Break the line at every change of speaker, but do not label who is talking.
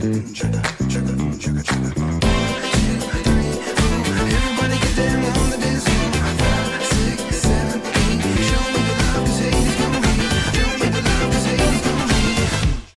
Trigger.